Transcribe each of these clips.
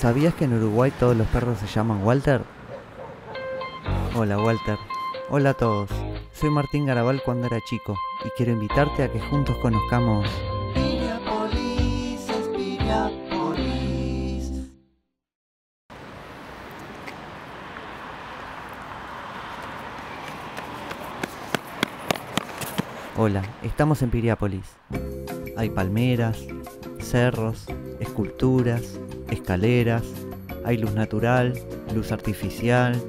¿Sabías que en Uruguay todos los perros se llaman Walter? Hola Walter. Hola a todos. Soy Martín Garabal cuando era chico y quiero invitarte a que juntos conozcamos es. Hola, estamos en Piriápolis. Hay palmeras, cerros, esculturas, escaleras, hay luz natural, luz artificial,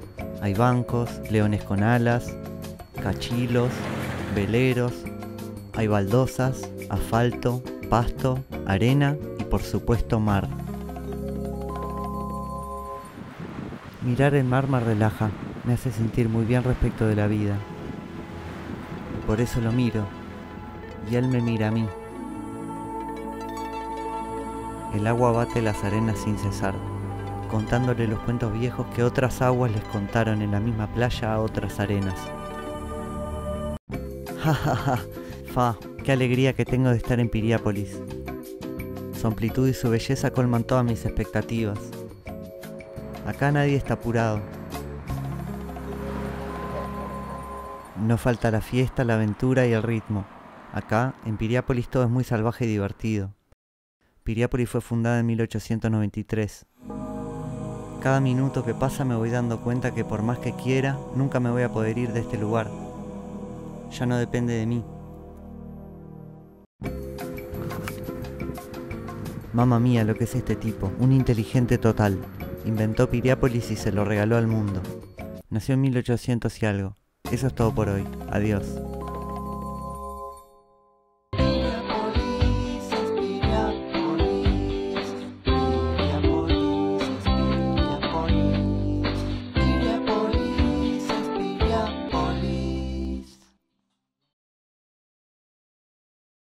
hay bancos, leones con alas, cachilos, veleros, hay baldosas, asfalto, pasto, arena y por supuesto mar. Mirar el mar me relaja, me hace sentir muy bien respecto de la vida. Por eso lo miro, y él me mira a mí. El agua bate las arenas sin cesar, contándole los cuentos viejos que otras aguas les contaron en la misma playa a otras arenas. Ja ja ja, fa, qué alegría que tengo de estar en Piriápolis. Su amplitud y su belleza colman todas mis expectativas. Acá nadie está apurado. No falta la fiesta, la aventura y el ritmo. Acá, en Piriápolis, todo es muy salvaje y divertido. Piriápolis fue fundada en 1893. Cada minuto que pasa me voy dando cuenta que por más que quiera, nunca me voy a poder ir de este lugar. Ya no depende de mí. Mamma mía, lo que es este tipo, un inteligente total. Inventó Piriápolis y se lo regaló al mundo. Nació en 1800 y algo. Eso es todo por hoy. Adiós.